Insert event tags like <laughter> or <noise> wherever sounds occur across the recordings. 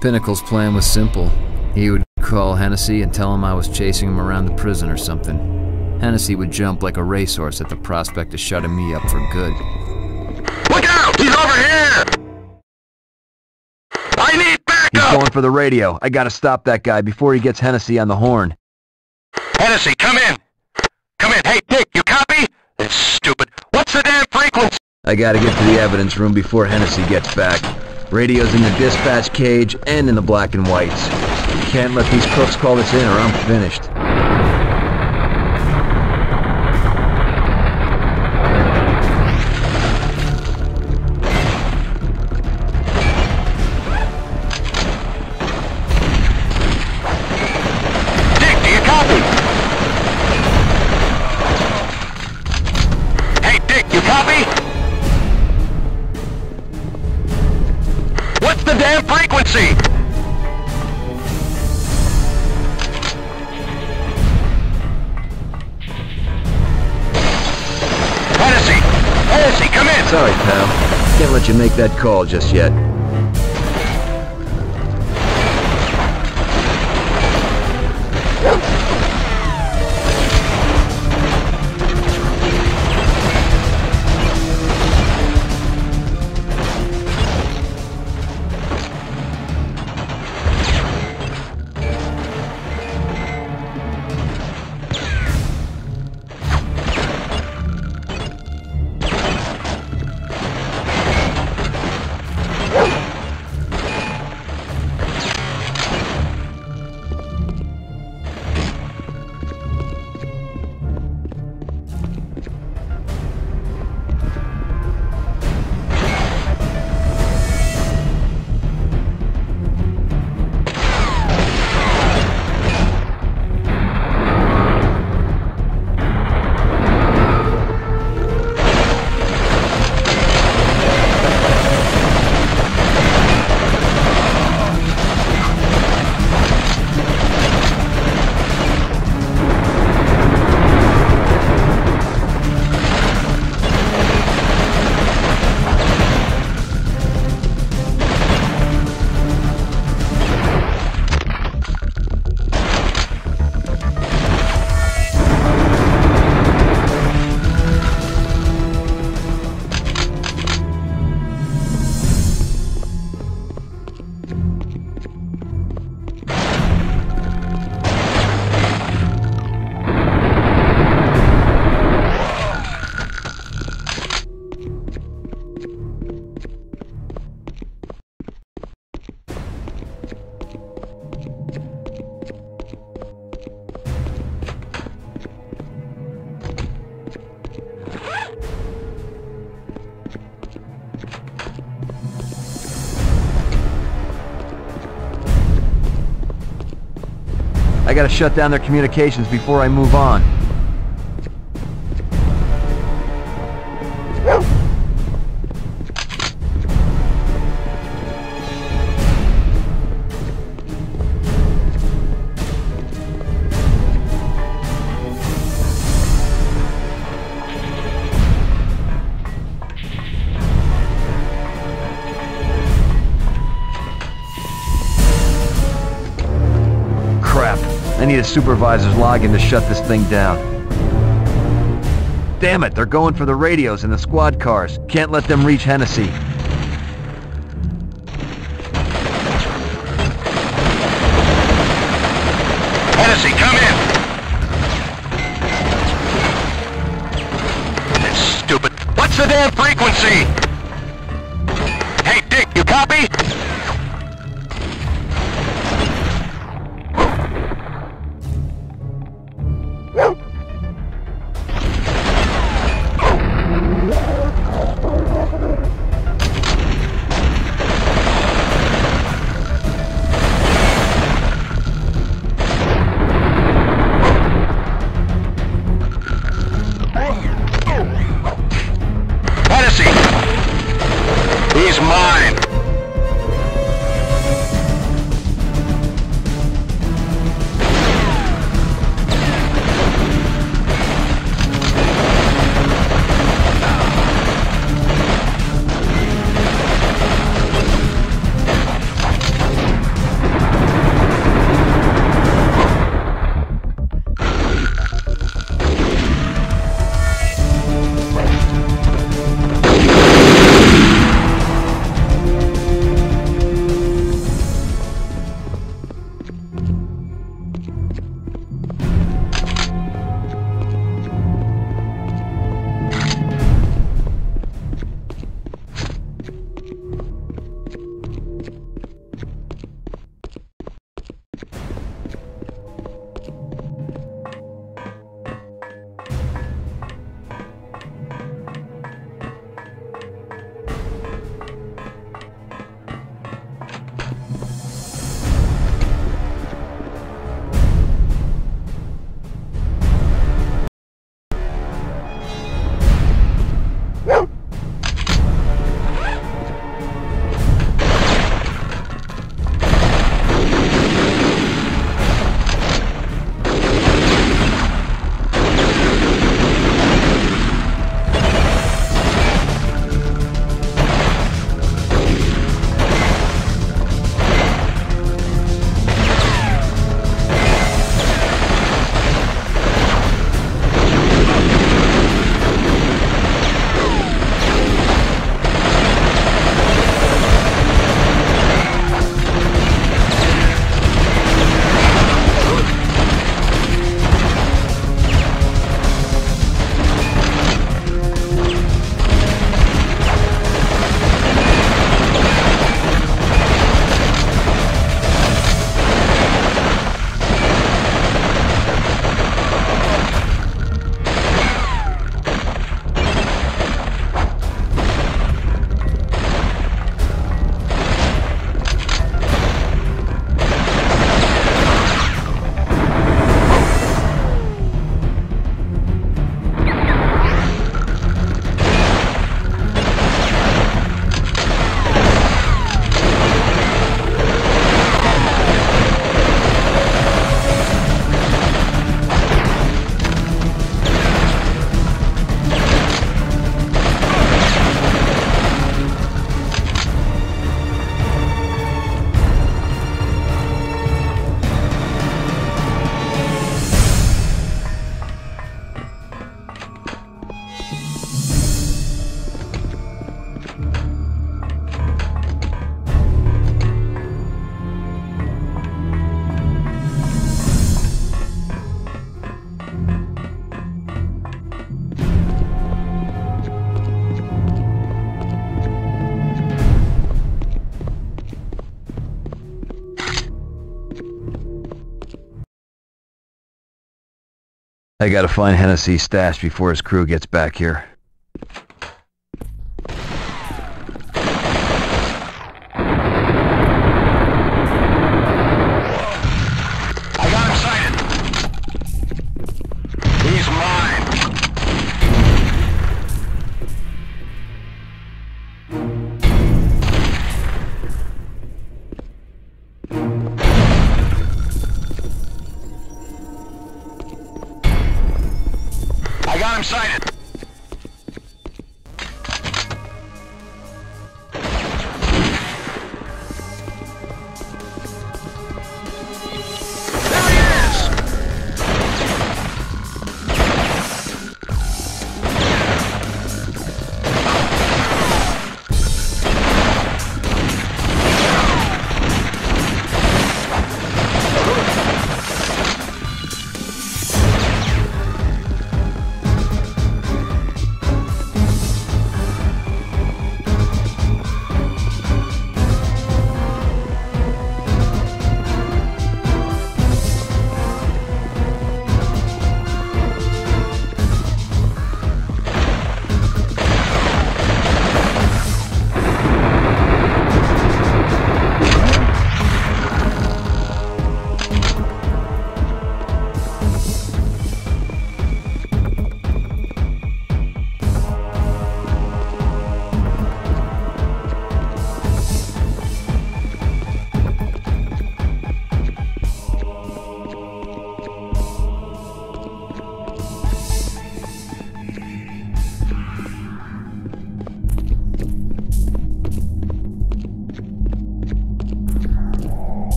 Pinnacle's plan was simple. He would call Hennessy and tell him I was chasing him around the prison or something. Hennessy would jump like a racehorse at the prospect of shutting me up for good. Look out! He's over here! I need backup! He's backup! going for the radio. I gotta stop that guy before he gets Hennessy on the horn. Hennessy, come in! Come in! Hey, Dick, you copy? It's stupid. What's the damn frequency? I gotta get to the evidence room before Hennessy gets back. Radio's in the dispatch cage and in the black and whites. Can't let these crooks call this in or I'm finished. Sorry, pal. Can't let you make that call just yet. I gotta shut down their communications before I move on. I need a supervisor's login to shut this thing down. Damn it, they're going for the radios and the squad cars. Can't let them reach Hennessy. Hennessy, come in! It's stupid. What's the damn frequency? I gotta find Hennessy stash before his crew gets back here.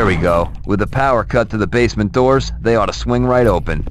There we go. With the power cut to the basement doors, they ought to swing right open.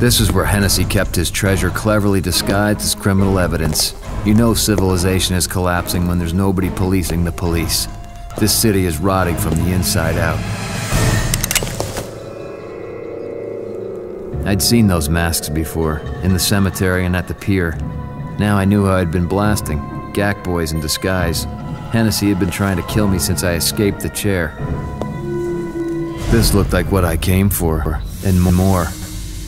This is where Hennessy kept his treasure cleverly disguised as criminal evidence. You know civilization is collapsing when there's nobody policing the police. This city is rotting from the inside out. I'd seen those masks before, in the cemetery and at the pier. Now I knew how I'd been blasting. Gak boys in disguise. Hennessy had been trying to kill me since I escaped the chair. This looked like what I came for, and more.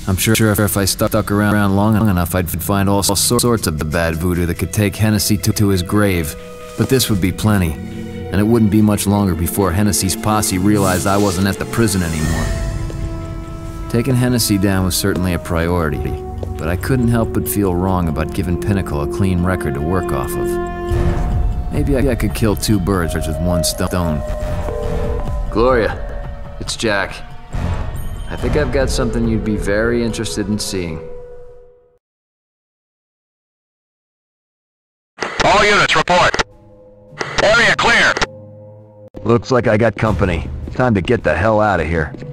I'm sure if I stuck around long enough, I'd find all sorts of the bad voodoo that could take Hennessy to, to his grave. But this would be plenty, and it wouldn't be much longer before Hennessy's posse realized I wasn't at the prison anymore. Taking Hennessy down was certainly a priority, but I couldn't help but feel wrong about giving Pinnacle a clean record to work off of. Maybe I could kill two birds with one stone. Gloria, it's Jack. I think I've got something you'd be very interested in seeing. All units, report. Area clear. Looks like I got company. Time to get the hell out of here. He's over here!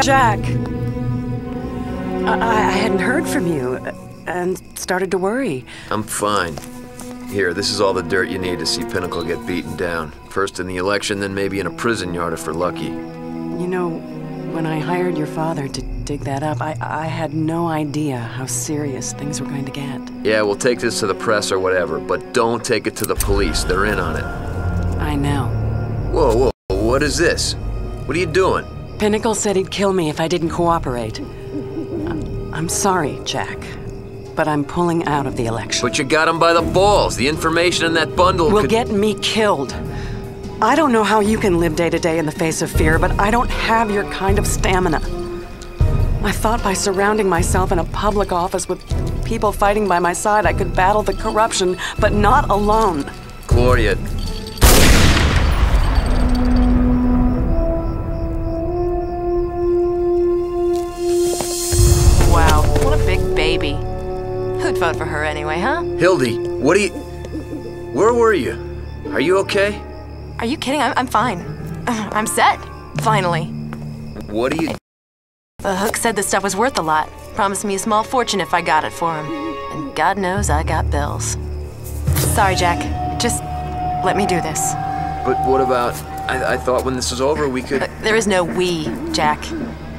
Jack! I, I hadn't heard from you and started to worry. I'm fine. Here, this is all the dirt you need to see Pinnacle get beaten down. First in the election, then maybe in a prison yard if we're lucky. You know, when I hired your father to dig that up, I, I had no idea how serious things were going to get. Yeah, we'll take this to the press or whatever, but don't take it to the police. They're in on it. I know. Whoa, whoa, what is this? What are you doing? Pinnacle said he'd kill me if I didn't cooperate. I'm sorry, Jack, but I'm pulling out of the election. But you got him by the balls. The information in that bundle will could... get me killed. I don't know how you can live day to day in the face of fear, but I don't have your kind of stamina. I thought by surrounding myself in a public office with people fighting by my side, I could battle the corruption, but not alone. Gloria, Who'd for her anyway, huh? Hildy, what are you... Where were you? Are you okay? Are you kidding? I'm, I'm fine. <sighs> I'm set. Finally. What are you... Fahook said the stuff was worth a lot. Promised me a small fortune if I got it for him. And God knows I got bills. Sorry, Jack. Just let me do this. But what about... I, I thought when this was over we could... There is no we, Jack.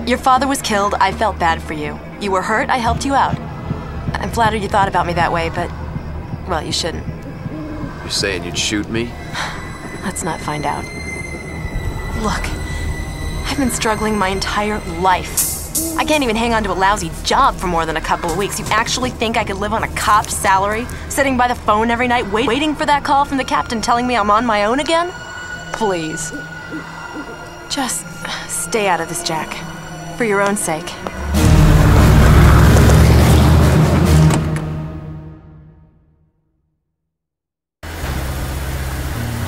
Your father was killed. I felt bad for you. You were hurt. I helped you out. I'm flattered you thought about me that way, but. Well, you shouldn't. You're saying you'd shoot me? <sighs> Let's not find out. Look, I've been struggling my entire life. I can't even hang on to a lousy job for more than a couple of weeks. You actually think I could live on a cop's salary, sitting by the phone every night, wait- waiting for that call from the captain telling me I'm on my own again? Please. Just stay out of this, Jack. For your own sake.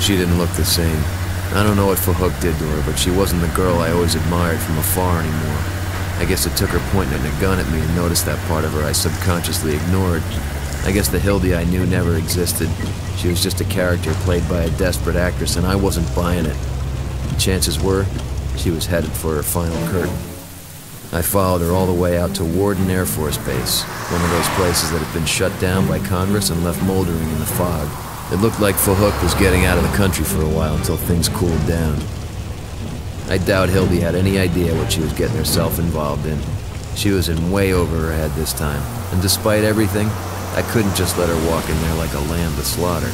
She didn't look the same. I don't know what Fahook did to her, but she wasn't the girl I always admired from afar anymore. I guess it took her pointing a gun at me to notice that part of her I subconsciously ignored. I guess the Hildy I knew never existed. She was just a character played by a desperate actress, and I wasn't buying it. The Chances were, she was headed for her final curtain. I followed her all the way out to Warden Air Force Base, one of those places that had been shut down by Congress and left moldering in the fog. It looked like Fahook was getting out of the country for a while until things cooled down. I doubt Hildy had any idea what she was getting herself involved in. She was in way over her head this time, and despite everything, I couldn't just let her walk in there like a lamb to slaughter.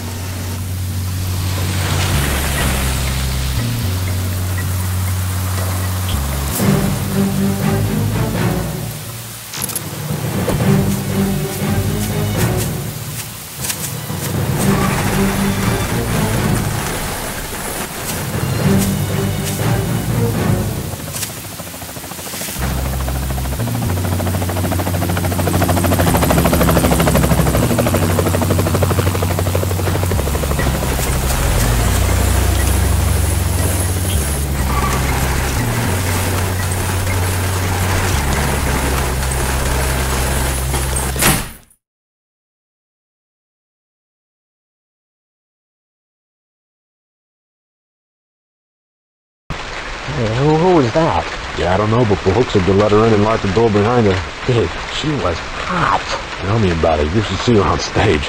Who, who was that? Yeah, I don't know, but Fahook said to let her in and lock the door behind her. Dude, she was hot. Tell me about it. You should see her on stage.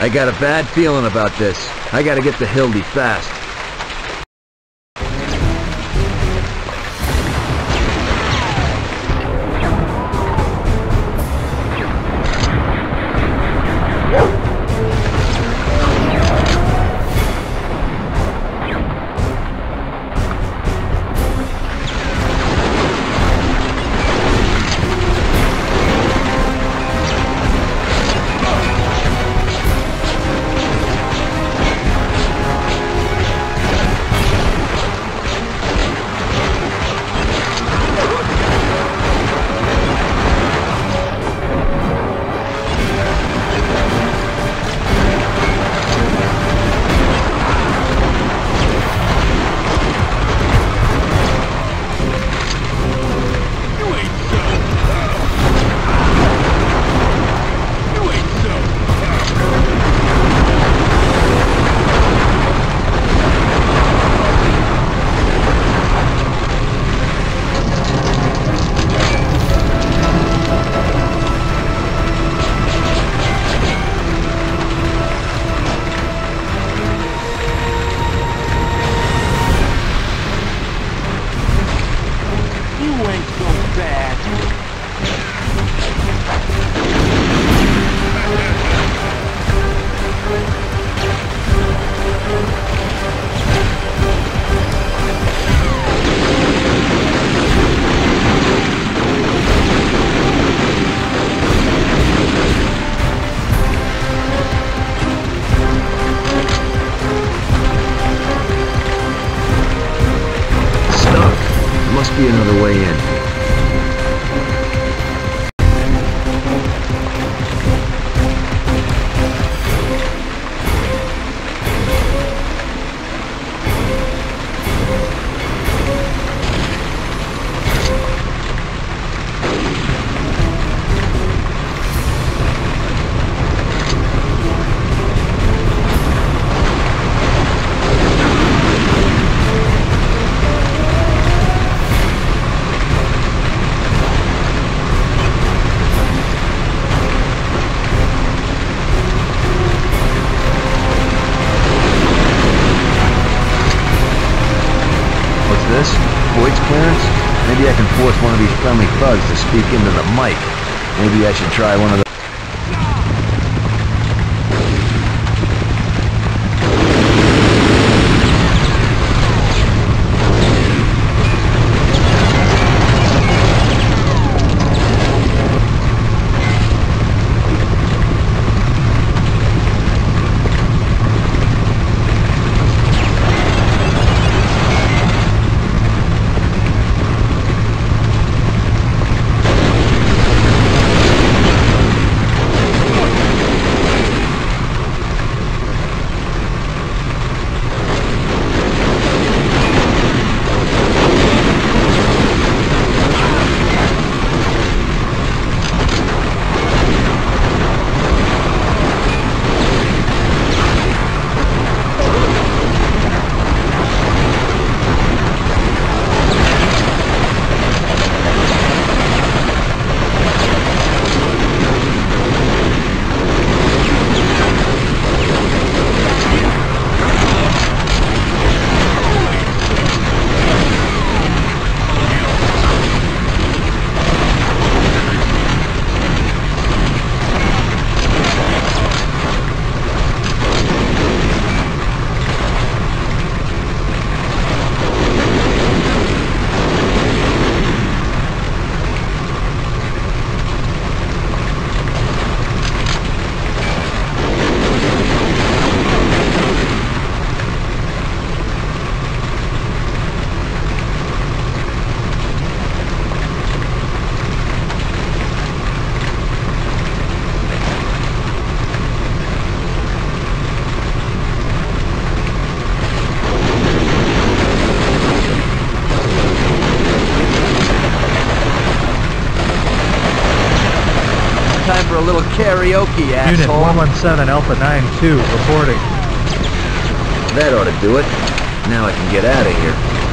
I got a bad feeling about this. I gotta get to Hildy fast. Force one of these friendly thugs to speak into the mic. Maybe I should try one of. Unit asshole. 117 Alpha 92 reporting. That ought to do it. Now I can get out of here.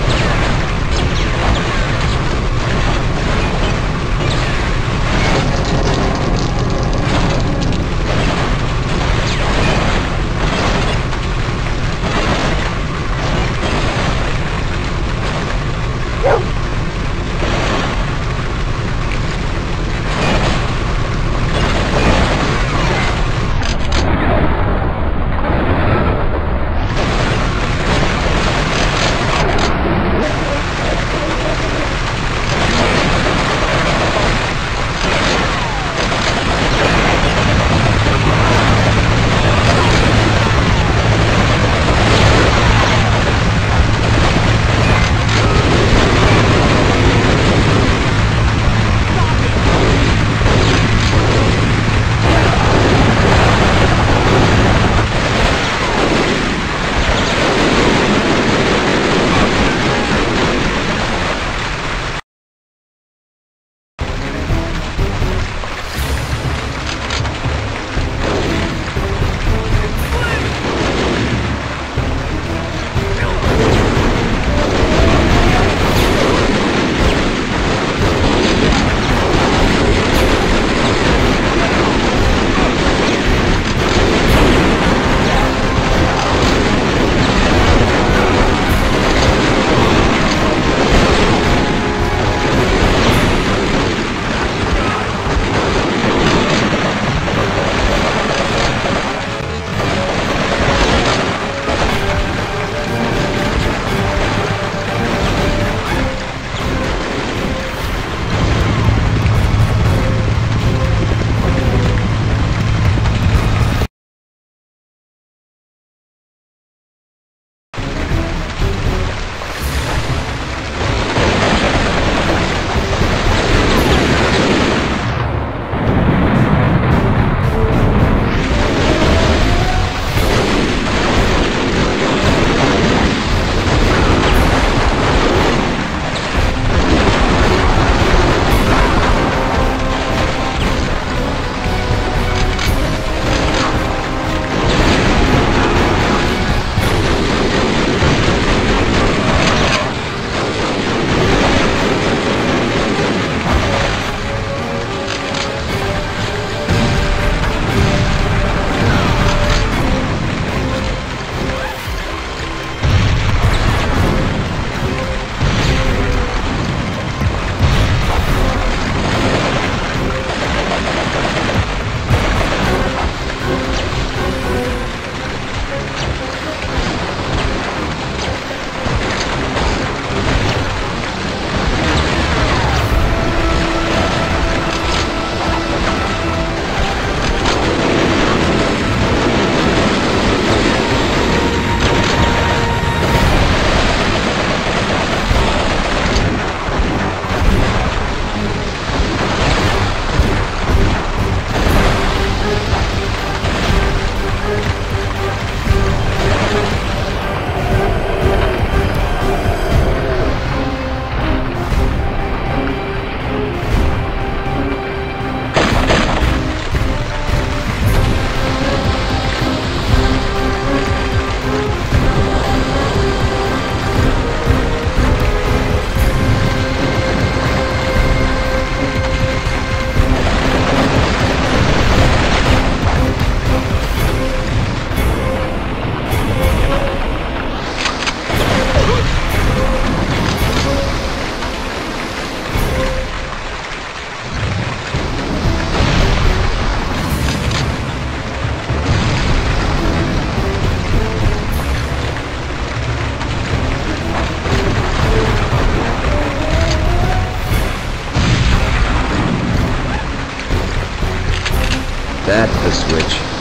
That's the switch.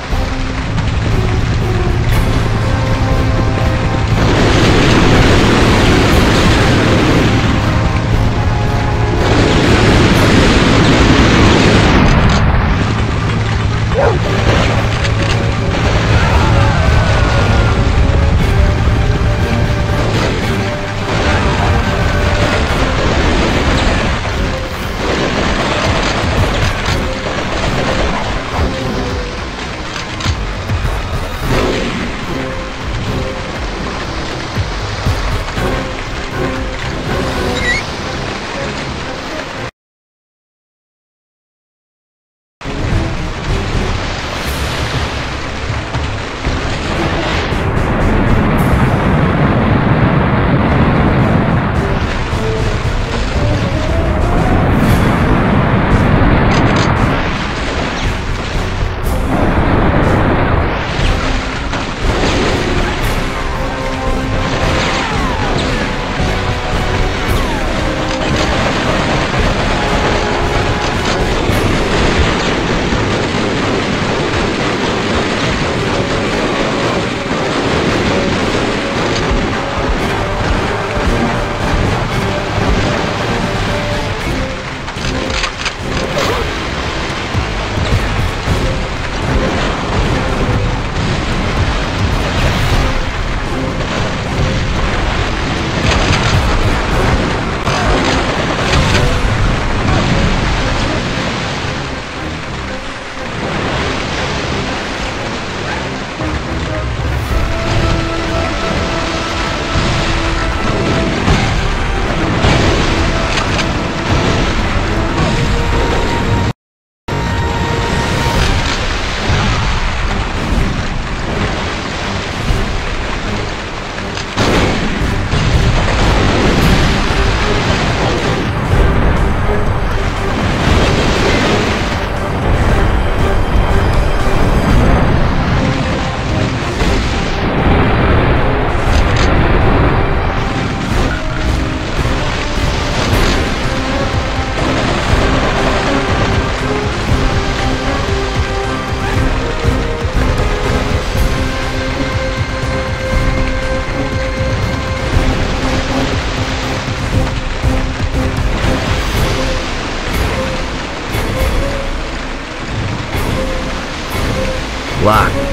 Locked.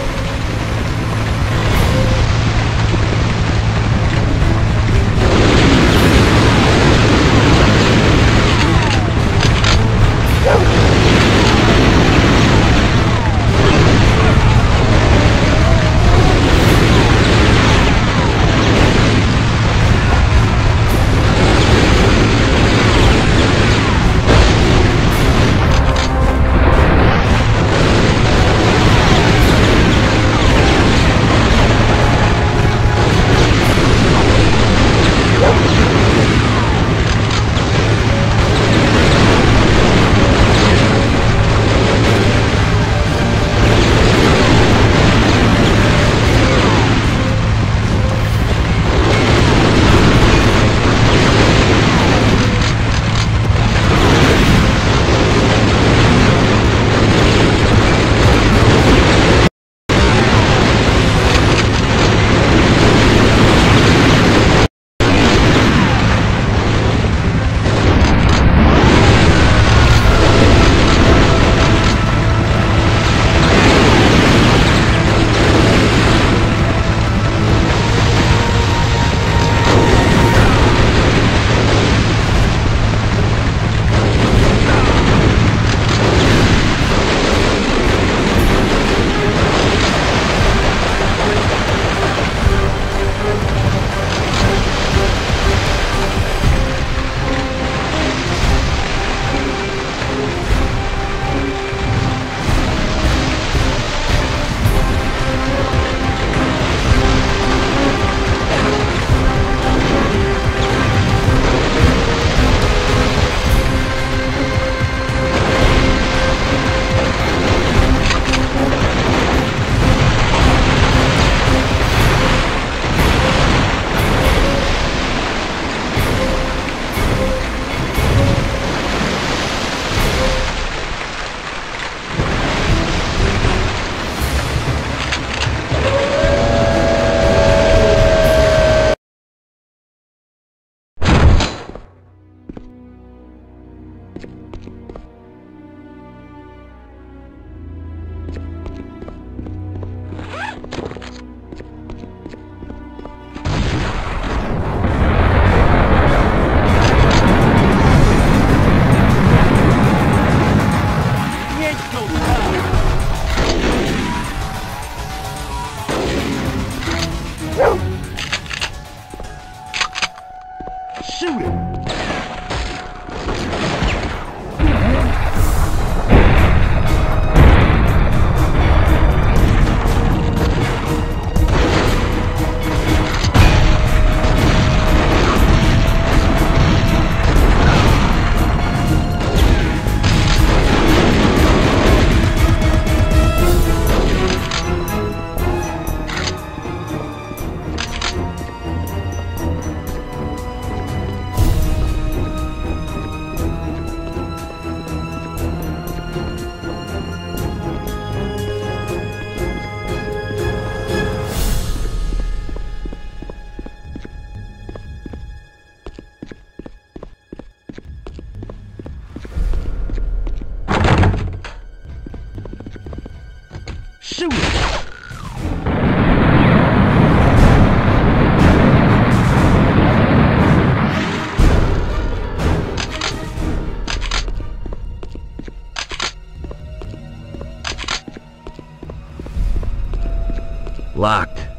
Locked.